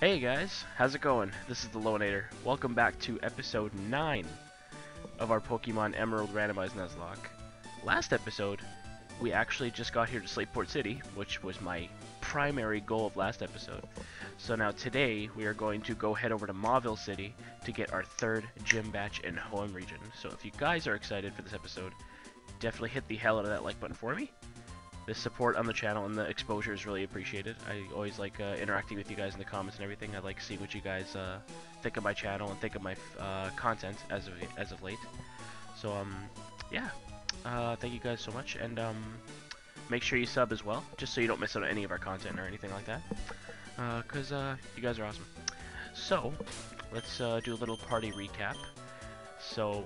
Hey guys, how's it going? This is the Loewenator. Welcome back to episode 9 of our Pokemon Emerald Randomized Nuzlocke. Last episode, we actually just got here to Slateport City, which was my primary goal of last episode. So now today, we are going to go head over to Mauville City to get our third gym batch in Hoenn region. So if you guys are excited for this episode, definitely hit the hell out of that like button for me. The support on the channel and the exposure is really appreciated. I always like uh, interacting with you guys in the comments and everything. I like seeing what you guys uh, think of my channel and think of my uh, content as of as of late. So um, yeah, uh, thank you guys so much, and um, make sure you sub as well, just so you don't miss out on any of our content or anything like that. Because uh, you guys are awesome. So let's uh, do a little party recap. So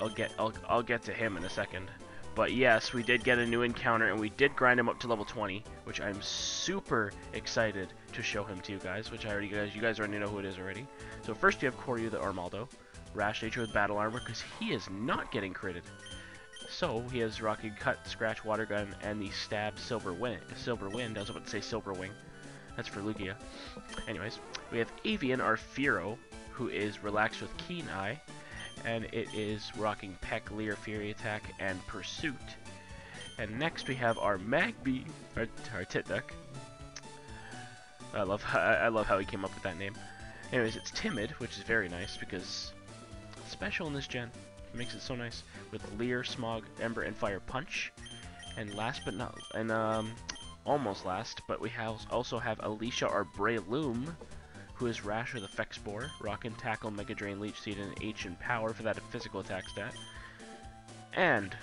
I'll get I'll I'll get to him in a second. But yes, we did get a new encounter, and we did grind him up to level 20, which I'm super excited to show him to you guys, which I already guys you guys already know who it is already. So first you have Koryu the Armaldo, Rash Nature with Battle Armor, because he is not getting critted. So he has Rocky Cut, Scratch, Water Gun, and the Stab Silver Wind. Silver Wind. I was about to say Silver Wing. That's for Lugia. Anyways, we have Avian, our Fearow, who is relaxed with Keen Eye and it is rocking Peck, Leer, Fury Attack, and Pursuit. And next we have our Magby, our, our Titduck. I love I love how he came up with that name. Anyways, it's Timid, which is very nice because special in this gen. It makes it so nice with Leer, Smog, Ember, and Fire Punch. And last but not, and um, almost last, but we have also have Alicia, our Breloom, who is Rash with Effect Spore, and Tackle, Mega Drain, Leech Seed, and Hidden Power for that physical attack stat. And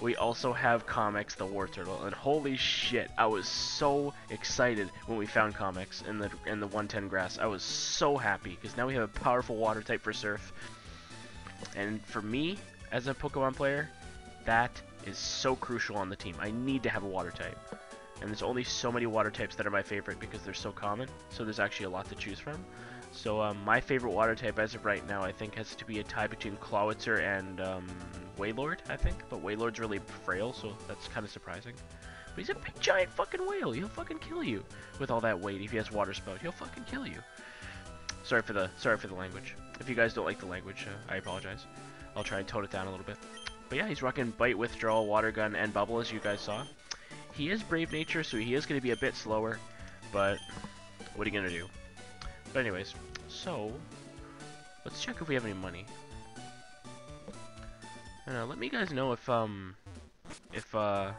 we also have Comics, the Wartortle, and holy shit, I was so excited when we found Comics in the in the 110 grass. I was so happy because now we have a powerful Water type for Surf. And for me, as a Pokemon player, that is so crucial on the team. I need to have a Water type and there's only so many water types that are my favorite because they're so common, so there's actually a lot to choose from. So um, my favorite water type as of right now, I think, has to be a tie between Clawitzer and um, Wailord, I think. But Wailord's really frail, so that's kind of surprising. But he's a big, giant fucking whale. He'll fucking kill you with all that weight. If he has water spout, he'll fucking kill you. Sorry for the sorry for the language. If you guys don't like the language, uh, I apologize. I'll try and tone it down a little bit. But yeah, he's rocking Bite, Withdrawal, Water Gun, and Bubble, as you guys saw. He is Brave Nature, so he is going to be a bit slower, but what are you going to do? But anyways, so let's check if we have any money. And, uh, let me guys know if um if uh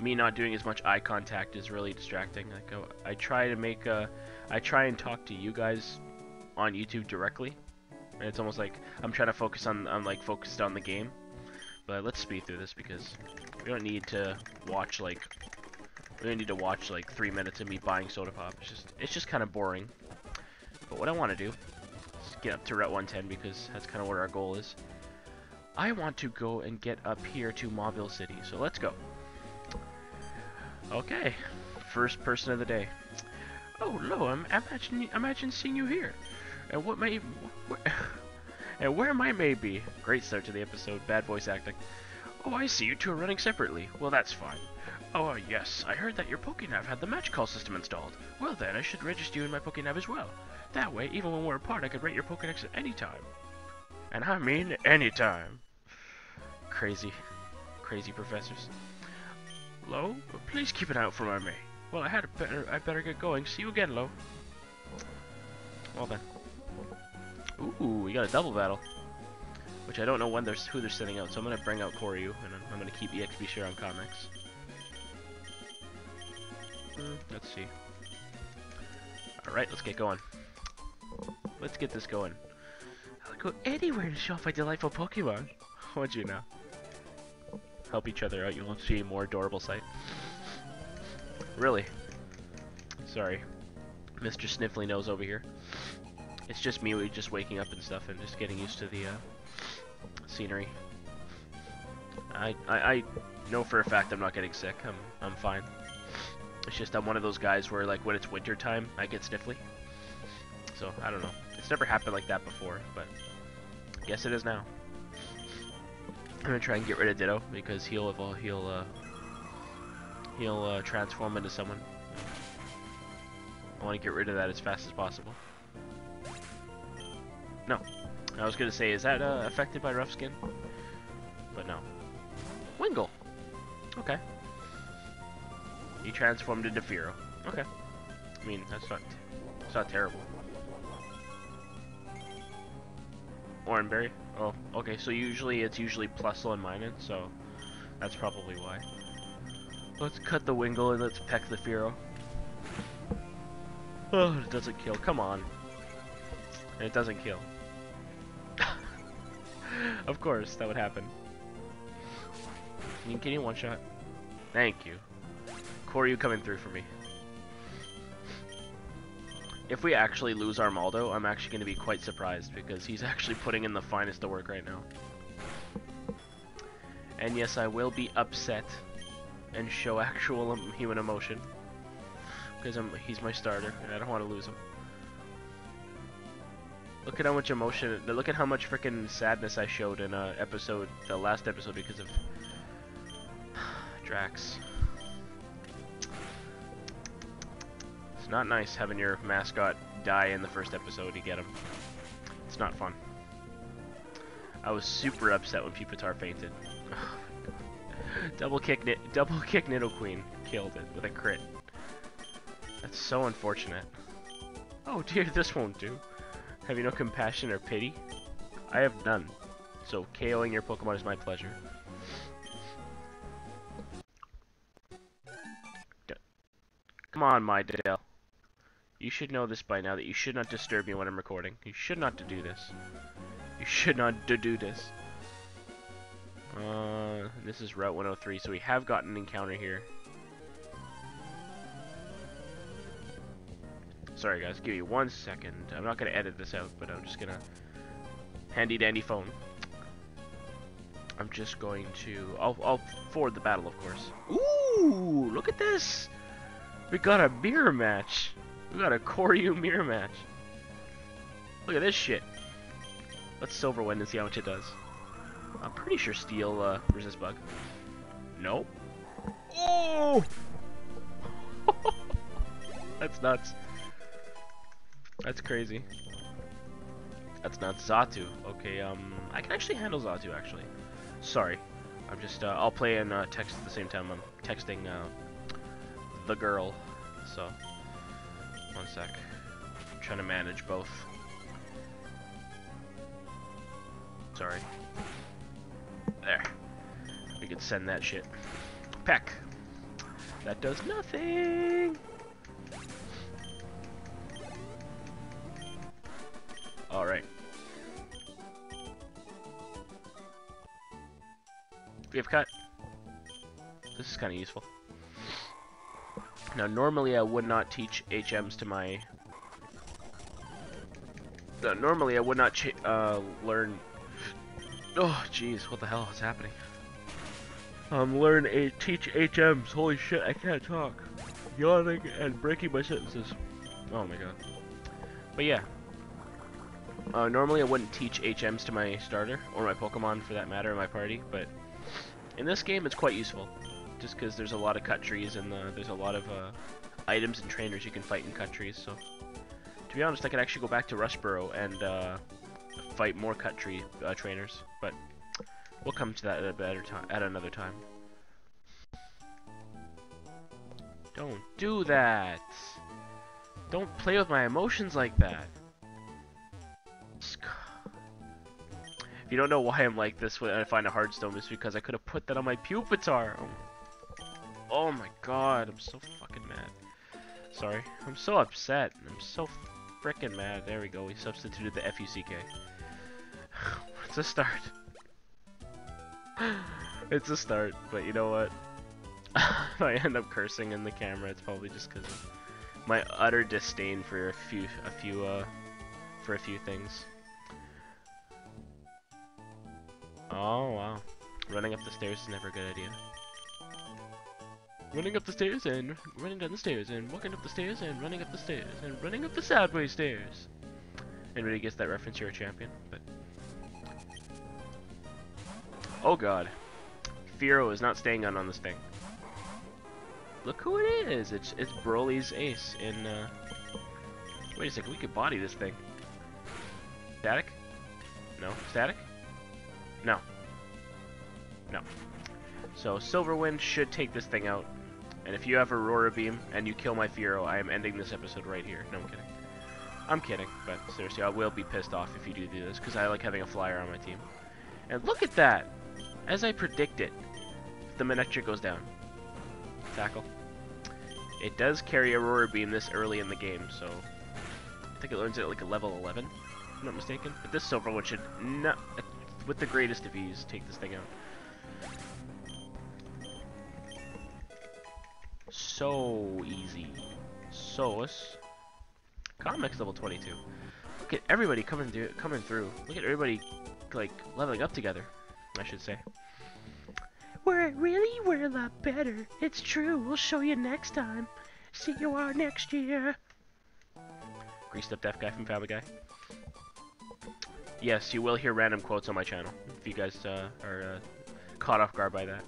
me not doing as much eye contact is really distracting. Like uh, I try to make uh I try and talk to you guys on YouTube directly, and it's almost like I'm trying to focus on I'm like focused on the game. But let's speed through this because we don't need to watch like don't need to watch like three minutes of me buying soda pop. It's just it's just kind of boring. But what I want to do is get up to Route 110 because that's kind of where our goal is. I want to go and get up here to Mauville City. So let's go. Okay, first person of the day. Oh, hello. I'm imagine imagine seeing you here. And what may wh and where might may be? Great start to the episode. Bad voice acting. Oh, I see you two are running separately. Well, that's fine. Oh, yes, I heard that your Pokénav had the match call system installed. Well then, I should register you in my Pokénav as well. That way, even when we're apart, I could rate your Pokédex at any time. And I mean any time. Crazy. Crazy professors. Lo, please keep an eye out for my May. Well, I had a better, I better get going. See you again, Lo. Well then. Ooh, we got a double battle. Which I don't know when there's who they're sending out, so I'm gonna bring out Koryu, and I'm gonna keep EXP share on comics. Hmm, let's see. Alright, let's get going. Let's get this going. I'll go anywhere to show off my delightful Pokemon. Would you know? Help each other out, you will see a more adorable sight. Really? Sorry. Mr. Sniffly Nose over here. It's just me we just waking up and stuff and just getting used to the uh, scenery. I, I, I know for a fact I'm not getting sick. I'm, I'm fine. It's just I'm one of those guys where like when it's winter time, I get sniffly. So I don't know. It's never happened like that before, but I guess it is now. I'm gonna try and get rid of Ditto because he'll he'll uh, he'll uh, transform into someone. I want to get rid of that as fast as possible. No. I was to say, is that uh, affected by rough skin? But no. Wingull. Okay. He transformed into Fearow. Okay. I mean, that's not, it's not terrible. Oranberry? Oh, okay, so usually it's usually plus one minus, so that's probably why. Let's cut the Wingull and let's peck the Fearow. Oh, it doesn't kill, come on. And it doesn't kill. of course, that would happen. Can you, can you one shot? Thank you. Koryu coming through for me. If we actually lose Armaldo, I'm actually going to be quite surprised because he's actually putting in the finest of work right now. And yes, I will be upset and show actual human emotion because he's my starter and I don't want to lose him. Look at how much emotion, look at how much freaking sadness I showed in uh, episode, the last episode because of Drax. Not nice having your mascot die in the first episode you get him. It's not fun. I was super upset when Pupitar fainted. double kick, double kick Nidoqueen killed it with a crit. That's so unfortunate. Oh dear, this won't do. Have you no compassion or pity? I have none. So KOing your Pokemon is my pleasure. Come on, my Dale. You should know this by now that you should not disturb me when I'm recording. You should not do this. You should not do this. Uh, this is Route 103, so we have gotten an encounter here. Sorry guys, give me one second. I'm not to edit this out, but I'm just to... Handy dandy phone. I'm just going to... I'll, I'll forward the battle, of course. Ooh, look at this! We got a mirror match! We got a Koryu mirror match. Look at this shit. Let's Silver Wind and see how much it does. I'm pretty sure Steel uh, resists Bug. Nope. Oh! That's nuts. That's crazy. That's not Xatu. Okay, um, I can actually handle Xatu, actually. Sorry. I'm just, uh, I'll play and uh, text at the same time I'm texting uh, the girl, so... Sec. I'm trying to manage both. Sorry. There. We could send that shit. Peck. That does nothing. Alright. We have cut. This is kind of useful. Now, normally I would not teach HMs to my... Uh, normally I would not uh, learn... Oh, jeez, what the hell is happening? Um, learn a teach HMs. Holy shit, I can't talk. Yawning and breaking my sentences. Oh my god. But yeah. Uh, normally I wouldn't teach HMs to my starter, or my Pokemon for that matter, in my party, but in this game it's quite useful just because there's a lot of cut trees and uh, there's a lot of uh, items and trainers you can fight in cut trees. So, to be honest, I could actually go back to Rustboro and uh, fight more cut tree uh, trainers, but we'll come to that at a better time, at another time. Don't do that. Don't play with my emotions like that. If you don't know why I'm like this when I find a hardstone, it's because I could have put that on my Pupitar. Oh Oh my god, I'm so fucking mad. Sorry. I'm so upset. I'm so freaking mad. There we go. We substituted the F-U-C-K. it's a start. it's a start, but you know what? if I end up cursing in the camera, it's probably just because of my utter disdain for a few, a few, uh, for a few things. Oh, wow. Running up the stairs is never a good idea running up the stairs and running down the stairs and walking up the stairs and running up the stairs and running up the sideways stairs. Anybody gets that reference, you're a champion. But oh god, Fearow is not staying on on this thing. Look who it is! It's it's Brawly's ace in uh, Wait a second, we could body this thing. Static? No. Static? No. No. So Silverwind should take this thing out. And if you have Aurora Beam and you kill my Fearow, I am ending this episode right here. No, I'm kidding. I'm kidding, but seriously, I will be pissed off if you do do this, because I like having a flyer on my team. And look at that! As I predicted, the Manectric goes down. Tackle. It does carry Aurora Beam this early in the game, so I think it learns it at like a level 11, if I'm not mistaken. But this Silver one should not, with the greatest of ease, take this thing out. So easy. Sauce. Comics level 22. Look at everybody coming through, coming through. Look at everybody, like, leveling up together, I should say. We're really, we're a lot better. It's true. We'll show you next time. See you all next year. Greased up deaf guy from Family Guy. Yes, you will hear random quotes on my channel, if you guys uh, are uh, caught off guard by that.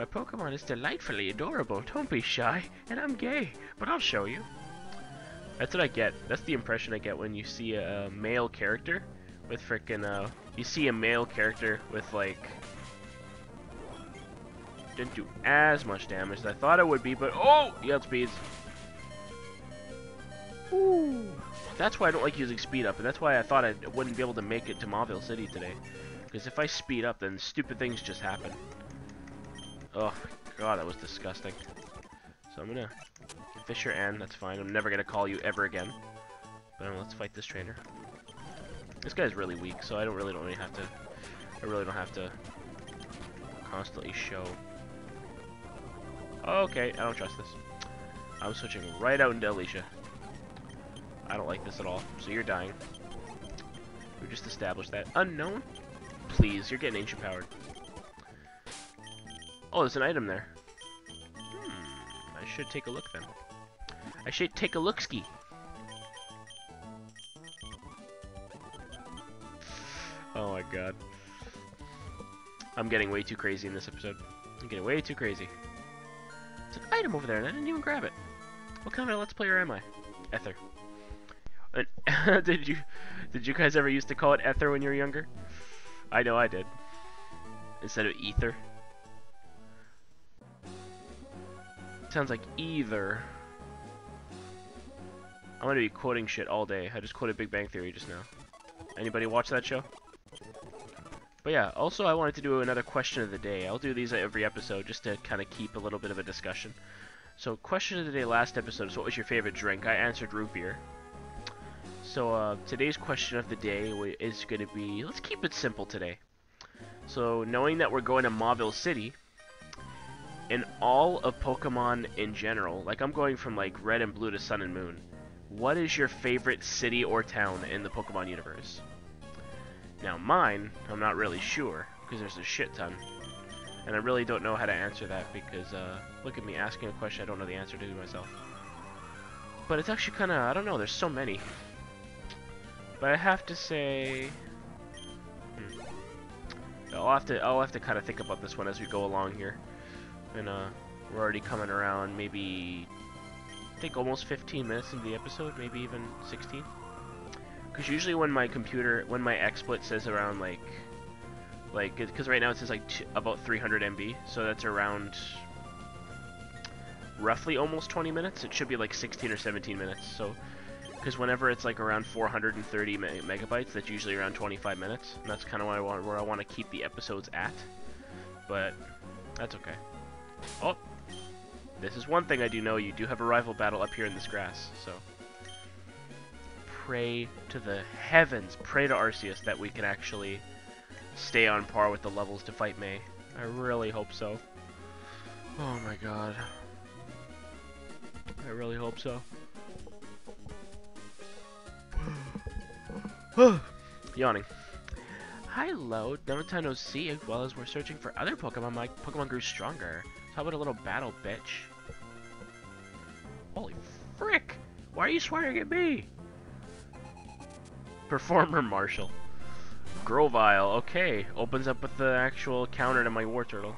My Pokemon is delightfully adorable, don't be shy, and I'm gay, but I'll show you. That's what I get. That's the impression I get when you see a, a male character with frickin' uh, you see a male character with like didn't do as much damage as I thought it would be, but oh, he outspeeds. Ooh. That's why I don't like using speed up, and that's why I thought I wouldn't be able to make it to Mauville City today. Because if I speed up, then stupid things just happen. Oh, God, that was disgusting. So I'm gonna Fisher N, that's fine. I'm never gonna call you ever again. But um, let's fight this trainer. This guy's really weak, so I don't really don't really have to. I really don't have to constantly show. Okay, I don't trust this. I'm switching right out into Alicia. I don't like this at all. So you're dying. We just established that. Unknown? Please, you're getting ancient powered. Oh, there's an item there. Hmm, I should take a look then. I should take a look ski. Oh my god. I'm getting way too crazy in this episode. I'm getting way too crazy. It's an item over there and I didn't even grab it. What kind of Let's Player am I? Ether. did you did you guys ever used to call it Ether when you were younger? I know I did. Instead of Ether. Sounds like either. I'm gonna be quoting shit all day. I just quoted Big Bang Theory just now. Anybody watch that show? But yeah, also I wanted to do another question of the day. I'll do these every episode just to kind of keep a little bit of a discussion. So question of the day last episode is what was your favorite drink? I answered root beer. So uh, today's question of the day is going to be, let's keep it simple today. So knowing that we're going to Mauville City, in all of Pokemon in general, like I'm going from like Red and Blue to Sun and Moon, what is your favorite city or town in the Pokemon universe? Now mine, I'm not really sure, because there's a shit ton. And I really don't know how to answer that because, uh, look at me asking a question I don't know the answer to myself. But it's actually kind of, I don't know, there's so many. But I have to say... Hmm. I'll have to I'll have to kind of think about this one as we go along here. And uh, we're already coming around maybe I think almost 15 minutes into the episode, maybe even 16. Because usually when my computer, when my XSplit says around like, like, because right now it says like about 300 MB, so that's around roughly almost 20 minutes. It should be like 16 or 17 minutes. So because whenever it's like around 430 me megabytes, that's usually around 25 minutes. And that's kind of where I want where I want to keep the episodes at. But that's okay. Oh, this is one thing I do know. You do have a rival battle up here in this grass, so pray to the heavens, pray to Arceus that we can actually stay on par with the levels to fight May. I really hope so. Oh my god. I really hope so. Yawning. Hello, long time no see. While well, as we're searching for other Pokemon, my Pokemon grew stronger. How about a little battle, bitch? Holy frick! Why are you swearing at me? Performer Marshall. Grovyle, okay. Opens up with the actual counter to my Wartortle.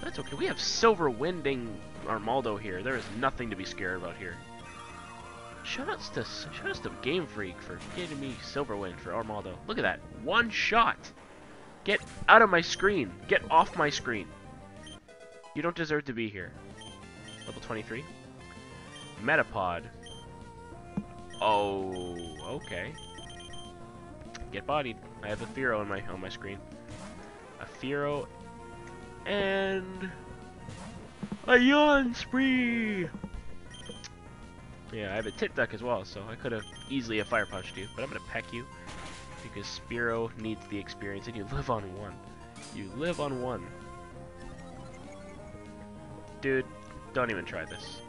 That's okay. We have Silver Winding Armaldo here. There is nothing to be scared about here. shout outs to shout outs to Game Freak for getting me silver win for Armaldo. Look at that. One shot. Get out of my screen. Get off my screen. You don't deserve to be here. Level 23. Metapod. Oh, okay. Get bodied. I have a Fearow on my on my screen. A Fearow and a yawn spree. Yeah, I have a tit duck as well, so I could have easily have fire punched you, but I'm gonna peck you because Spiro needs the experience, and you live on one. You live on one. Dude, don't even try this.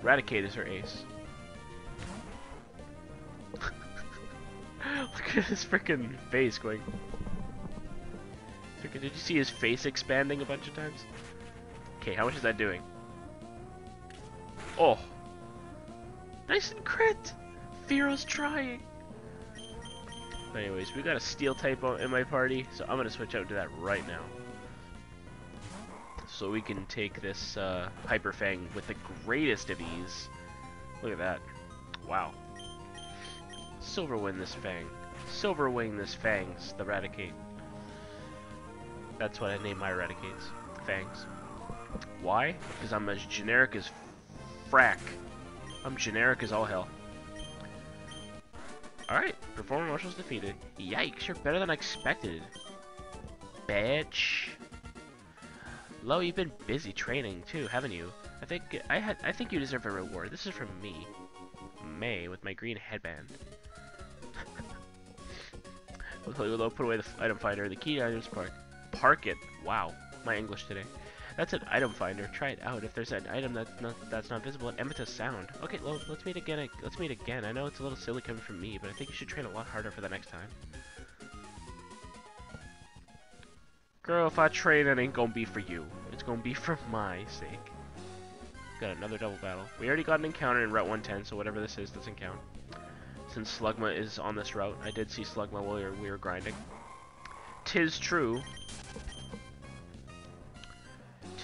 Raticate is her ace. Look at his freaking face going. Did you see his face expanding a bunch of times? Okay, how much is that doing? Oh! Nice and crit! Fearow's trying! anyways, we got a steel type in my party, so I'm gonna switch out to that right now. So we can take this uh, Hyper Fang with the greatest of ease. Look at that. Wow. Silver win this Fang. Silver wing this Fangs, the Raticate. That's what I name my Raticates. Fangs. Why? Because I'm as generic as frack. I'm generic as all hell. Alright, Performer Marshall's defeated. Yikes, you're better than I expected. Bitch. Lo, you've been busy training too, haven't you? I think I had I think you deserve a reward. This is from me. May with my green headband. Lo, put away the item finder. The key items park. Park it. Wow, my English today. That's an item finder. Try it out. If there's an item that's not that's not visible, it emits a sound. Okay, well, let's meet again. Let's meet again. I know it's a little silly coming from me, but I think you should train a lot harder for the next time. Girl, if I train, it ain't gonna be for you. It's gonna be for my sake. Got another double battle. We already got an encounter in Route 110, so whatever this is doesn't count. Since Slugma is on this route, I did see Slugma while we were, we were grinding. Tis true,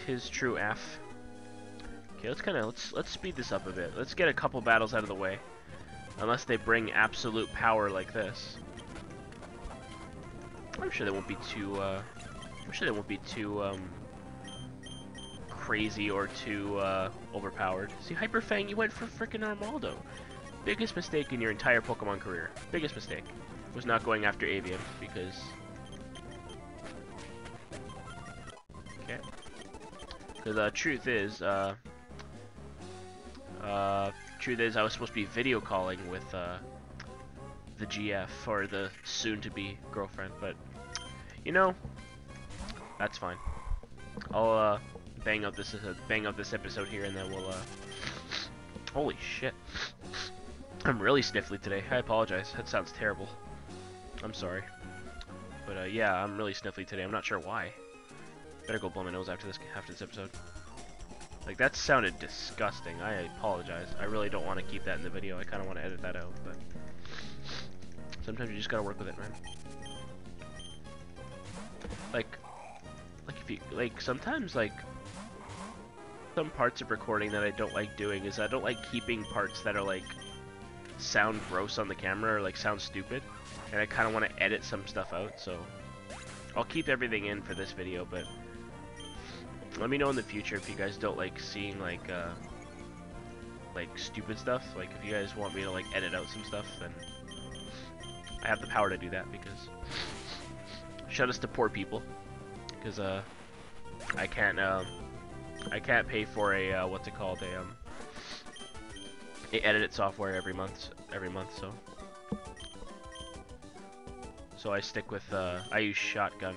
his true F. Okay, let's kind of let's let's speed this up a bit. Let's get a couple battles out of the way, unless they bring absolute power like this. I'm sure they won't be too. Uh, I'm sure they won't be too um, crazy or too uh, overpowered. See, Hyper Fang, you went for freaking Armaldo. Biggest mistake in your entire Pokemon career. Biggest mistake was not going after Avian because The uh, truth is, uh, uh, truth is, I was supposed to be video calling with uh, the GF or the soon-to-be girlfriend, but you know, that's fine. I'll uh, bang up this uh, bang up this episode here, and then we'll. Uh... Holy shit! I'm really sniffly today. I apologize. That sounds terrible. I'm sorry. But uh, yeah, I'm really sniffly today. I'm not sure why. Better go blow my nose after this after this episode. Like that sounded disgusting. I apologize. I really don't want to keep that in the video. I kind of want to edit that out, but sometimes you just gotta work with it, man. Like, like if you like sometimes like some parts of recording that I don't like doing is I don't like keeping parts that are like sound gross on the camera or like sound stupid, and I kind of want to edit some stuff out. So I'll keep everything in for this video, but let me know in the future if you guys don't like seeing like uh, like stupid stuff. Like if you guys want me to like edit out some stuff, then I have the power to do that because shout us to poor people. Because uh I can't um I can't pay for a uh, what's it called a um a edited software every month every month so. So I stick with uh I use shotgun.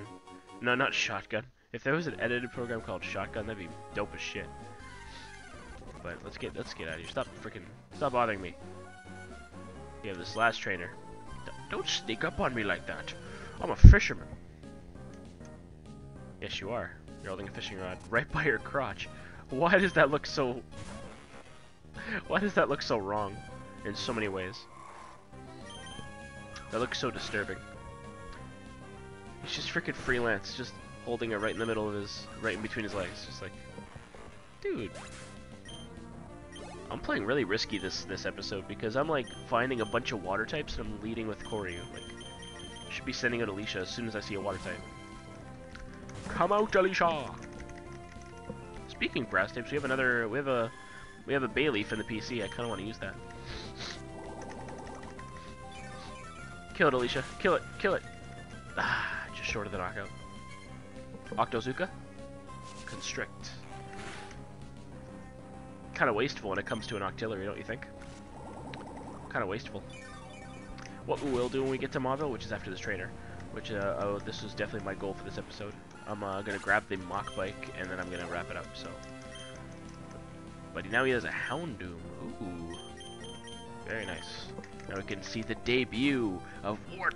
No not shotgun if there was an edited program called Shotgun, that'd be dope as shit. But let's get let's get out of here. Stop freaking stop bothering me. You have this last trainer. D don't sneak up on me like that. I'm a fisherman. Yes, you are. You're holding a fishing rod right by your crotch. Why does that look so... Why does that look so wrong in so many ways? That looks so disturbing. He's just freaking freelance, just holding it right in the middle of his, right in between his legs. Just like, dude. I'm playing really risky this this episode because I'm like finding a bunch of water types and I'm leading with Koryu. Like, should be sending out Alicia as soon as I see a water type. Come out, Alicia! Speaking of grass types, we have another. We have a. We have a Bayleef in the PC. I kind of want to use that. Kill it, Alicia. Kill it. Kill it. Ah, just short of the knockout. Octozuka. Constrict. Kind of wasteful when it comes to an Octillery, don't you think? Kind of wasteful. What we will do when we get to Mauville, which is after this trainer, which, uh, oh, this is definitely my goal for this episode. I'm uh, gonna grab the Mach Bike, and then I'm gonna wrap it up, so. But now he has a Houndoom. Ooh. Very nice. Now we can see the debut of. War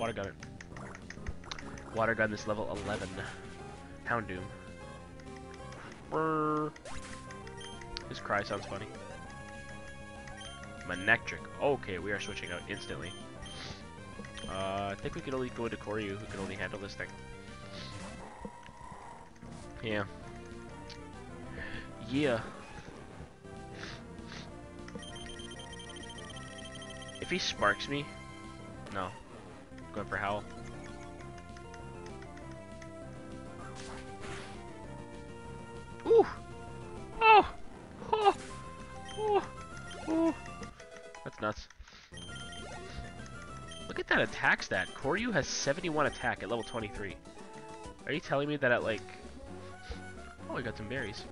water gun. Water gun this level 11. Houndoom. Brr. His cry sounds funny. Manectric. Okay, we are switching out instantly. Uh, I think we could only go into Koryu, who can only handle this thing. Yeah. Yeah. If he sparks me, no. Going for Howl. Ooh! Oh! Oh! Oh! Oh! That's nuts. Look at that attack stat. Koryu has 71 attack at level 23. Are you telling me that at like... Oh, we got some berries.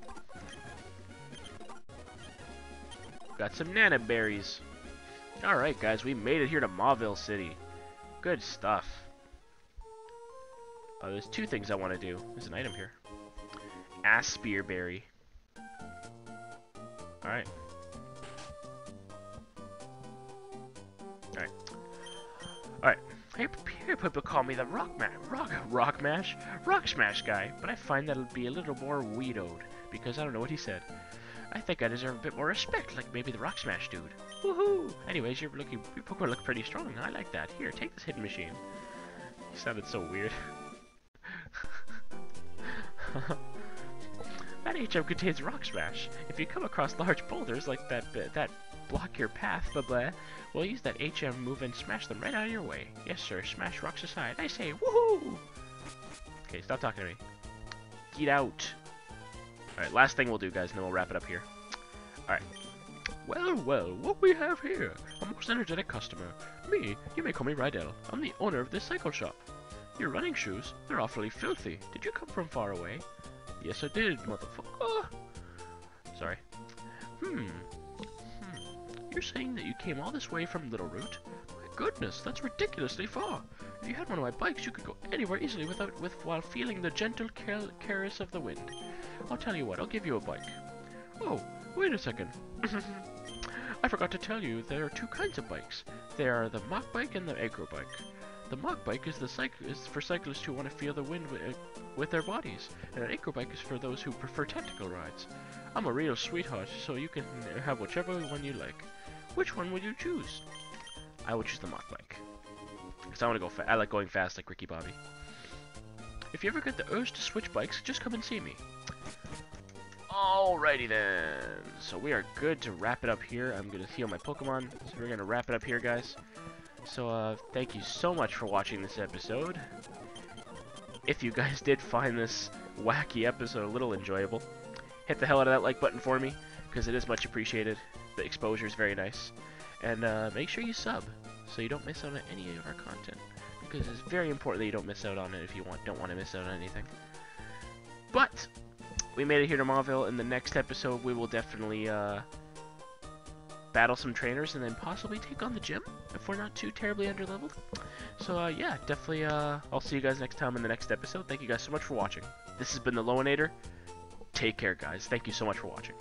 Got some Nanab berries. Alright guys, we made it here to Mauville City. Good stuff. Uh, there's two things I want to do. There's an item here. Aspear berry. Alright. Alright. Alright. Here people call me the Rock Man, Rock, Rock Mash, Rock Smash guy, but I find that it'll be a little more weedoed, because I don't know what he said. I think I deserve a bit more respect, like maybe the Rock Smash dude. Woohoo! Anyways, you're looking, your Pokemon look pretty strong. I like that. Here, take this hidden machine. You sounded so weird. that HM contains Rock Smash. If you come across large boulders like that, uh, that block your path, blah blah, we'll use that HM move and smash them right out of your way. Yes, sir. Smash rocks aside. I say, woohoo! Okay, stop talking to me. Get out. Alright, last thing we'll do, guys, and then we'll wrap it up here. Alright. Well, well, what we have here? A most energetic customer. Me, you may call me Rydell. I'm the owner of this cycle shop. Your running shoes, they're awfully filthy. Did you come from far away? Yes, I did, motherfucker. Sorry. Hmm. Hmm. You're saying that you came all this way from Littleroot? My goodness, that's ridiculously far. If you had one of my bikes, you could go anywhere easily without, with, while feeling the gentle car caress of the wind. I'll tell you what, I'll give you a bike. Oh, wait a second. I forgot to tell you, there are two kinds of bikes. There are the Mach Bike and the Acro bike. The Mach Bike is the is for cyclists who want to feel the wind with, uh, with their bodies, and an Acro bike is for those who prefer tactical rides. I'm a real sweetheart, so you can have whichever one you like. Which one would you choose? I would choose the Mach Bike. Because I want to go I like going fast like Ricky Bobby. If you ever get the urge to switch bikes, just come and see me. Alrighty then. So we are good to wrap it up here. I'm going to heal my Pokemon. So we're going to wrap it up here, guys. So uh, thank you so much for watching this episode. If you guys did find this wacky episode a little enjoyable, hit the hell out of that like button for me, because it is much appreciated. The exposure is very nice. And uh, make sure you sub, so you don't miss out on any of our content. Because it's very important that you don't miss out on it if you want, don't want to miss out on anything. But, we made it here to Mauville. In the next episode, we will definitely uh, battle some trainers and then possibly take on the gym if we're not too terribly underleveled. So uh, yeah, definitely uh, I'll see you guys next time in the next episode. Thank you guys so much for watching. This has been the Loewenator. Take care, guys. Thank you so much for watching.